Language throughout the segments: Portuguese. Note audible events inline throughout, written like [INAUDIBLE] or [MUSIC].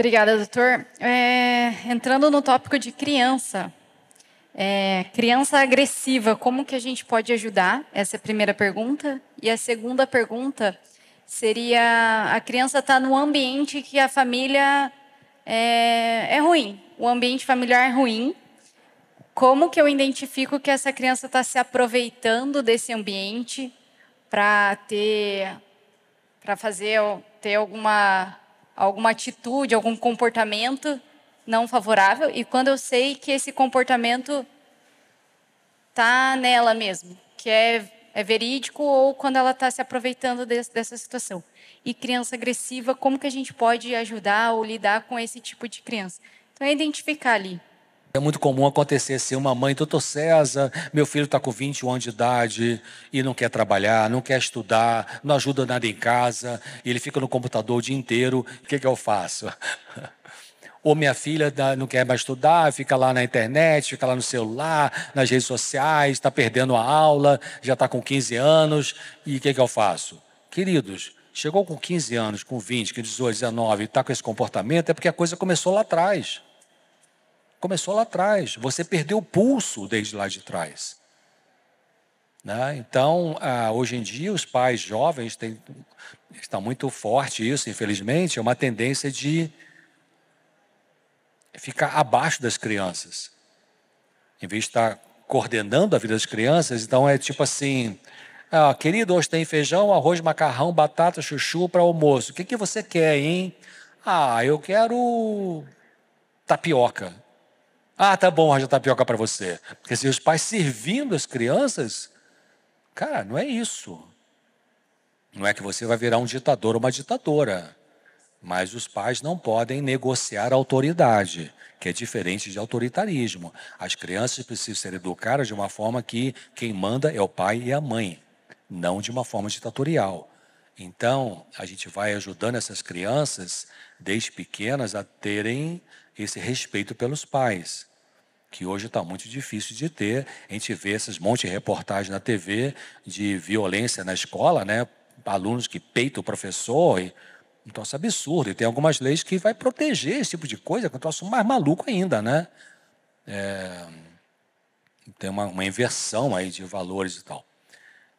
Obrigada, doutor. É, entrando no tópico de criança, é, criança agressiva, como que a gente pode ajudar? Essa é a primeira pergunta. E a segunda pergunta seria: a criança está no ambiente que a família é, é ruim, o ambiente familiar é ruim. Como que eu identifico que essa criança está se aproveitando desse ambiente para ter, para fazer ter alguma alguma atitude, algum comportamento não favorável e quando eu sei que esse comportamento tá nela mesmo, que é, é verídico ou quando ela está se aproveitando desse, dessa situação. E criança agressiva, como que a gente pode ajudar ou lidar com esse tipo de criança? Então é identificar ali. É muito comum acontecer assim, uma mãe, doutor César, meu filho está com 21 anos de idade e não quer trabalhar, não quer estudar, não ajuda nada em casa, ele fica no computador o dia inteiro, o que, que eu faço? [LAUGHS] Ou minha filha não quer mais estudar, fica lá na internet, fica lá no celular, nas redes sociais, está perdendo a aula, já está com 15 anos, e o que, que eu faço? Queridos, chegou com 15 anos, com 20, com 18, 19 e está com esse comportamento, é porque a coisa começou lá atrás. Começou lá atrás. Você perdeu o pulso desde lá de trás. Né? Então, ah, hoje em dia, os pais jovens têm, está muito forte isso, infelizmente, é uma tendência de ficar abaixo das crianças. Em vez de estar coordenando a vida das crianças, então é tipo assim: ah, querido, hoje tem feijão, arroz, macarrão, batata, chuchu para almoço. O que, que você quer, hein? Ah, eu quero tapioca. Ah, tá bom, arranja tapioca para você. Porque se os pais servindo as crianças, cara, não é isso. Não é que você vai virar um ditador ou uma ditadora. Mas os pais não podem negociar autoridade, que é diferente de autoritarismo. As crianças precisam ser educadas de uma forma que quem manda é o pai e a mãe, não de uma forma ditatorial. Então, a gente vai ajudando essas crianças, desde pequenas, a terem esse respeito pelos pais que hoje está muito difícil de ter. A gente vê esses monte de reportagens na TV de violência na escola, né? Alunos que peitam o professor. E, um troço absurdo. E tem algumas leis que vai proteger esse tipo de coisa, que é um troço mais maluco ainda, né? É, tem uma, uma inversão aí de valores e tal.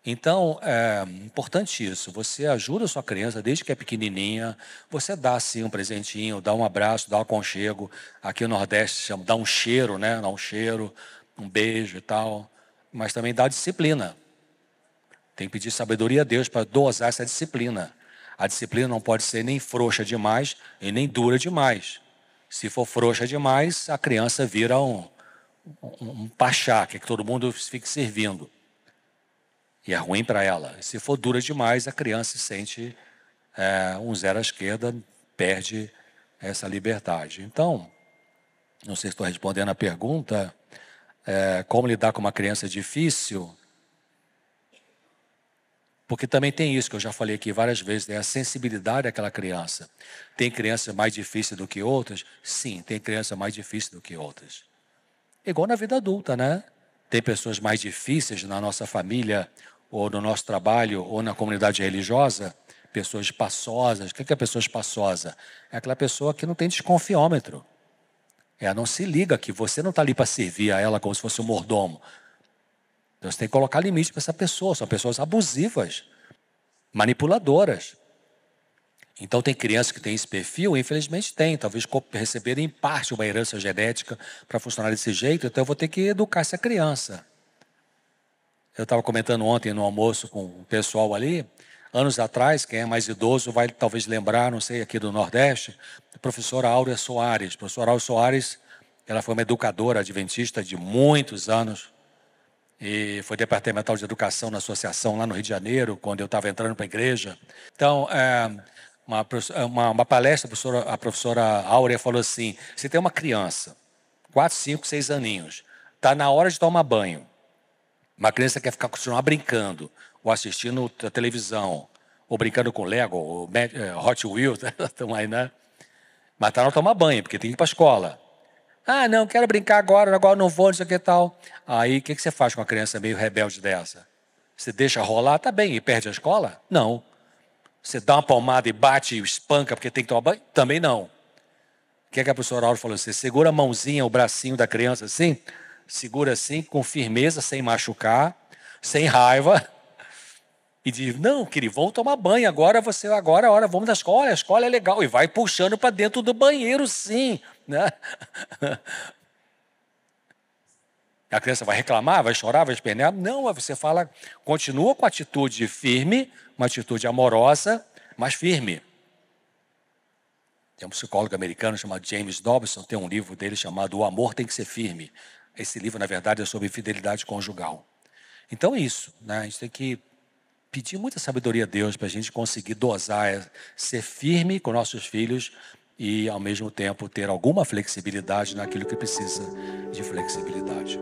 Então, é importante isso. Você ajuda a sua criança desde que é pequenininha. Você dá, assim, um presentinho, dá um abraço, dá um aconchego. Aqui no Nordeste chama, dá um cheiro, né? Dá um cheiro, um beijo e tal. Mas também dá disciplina. Tem que pedir sabedoria a Deus para dosar essa disciplina. A disciplina não pode ser nem frouxa demais e nem dura demais. Se for frouxa demais, a criança vira um, um, um pachá, que, é que todo mundo fique servindo. E é ruim para ela. Se for dura demais, a criança se sente é, um zero à esquerda, perde essa liberdade. Então, não sei se estou respondendo a pergunta, é, como lidar com uma criança difícil? Porque também tem isso que eu já falei aqui várias vezes, é a sensibilidade daquela criança. Tem crianças mais difíceis do que outras? Sim, tem crianças mais difíceis do que outras. Igual na vida adulta, né? Tem pessoas mais difíceis na nossa família ou no nosso trabalho, ou na comunidade religiosa, pessoas espaçosas. O que é pessoa espaçosa? É aquela pessoa que não tem desconfiômetro. Ela não se liga que você não está ali para servir a ela como se fosse um mordomo. Então você tem que colocar limite para essa pessoa. São pessoas abusivas, manipuladoras. Então tem crianças que têm esse perfil, infelizmente tem, talvez receberem em parte uma herança genética para funcionar desse jeito, então eu vou ter que educar essa criança. Eu estava comentando ontem no almoço com o pessoal ali, anos atrás, quem é mais idoso vai talvez lembrar, não sei, aqui do Nordeste, a professora Áurea Soares. A professora Áurea Soares, ela foi uma educadora adventista de muitos anos, e foi departamental de educação na associação lá no Rio de Janeiro, quando eu estava entrando para a igreja. Então, é, uma, uma, uma, palestra, a professora, a professora Áurea falou assim: você tem uma criança, 4, 5, 6 aninhos, está na hora de tomar banho. Uma criança quer ficar continuar brincando, ou assistindo a televisão, ou brincando com Lego, ou é, Hot Wheels, [LAUGHS] estão aí, né? Mas tá não tomar banho, porque tem que ir para a escola. Ah, não, quero brincar agora, agora não vou, não sei o que tal. Aí, o que, que você faz com uma criança meio rebelde dessa? Você deixa rolar, tá bem, e perde a escola? Não. Você dá uma palmada e bate e espanca porque tem que tomar banho? Também não. O que, é que a professora Aura falou? Você segura a mãozinha, o bracinho da criança assim, segura assim, com firmeza, sem machucar, sem raiva. [LAUGHS] E diz: Não, querido, vamos tomar banho. Agora você, agora, hora, vamos na escola, a escola é legal. E vai puxando para dentro do banheiro, sim. Né? [LAUGHS] A criança vai reclamar, vai chorar, vai espernear? Não, você fala, continua com a atitude firme, uma atitude amorosa, mas firme. Tem um psicólogo americano chamado James Dobson, tem um livro dele chamado O Amor Tem que Ser Firme. Esse livro, na verdade, é sobre fidelidade conjugal. Então é isso, né? a gente tem que pedir muita sabedoria a Deus para a gente conseguir dosar, ser firme com nossos filhos e, ao mesmo tempo, ter alguma flexibilidade naquilo que precisa de flexibilidade.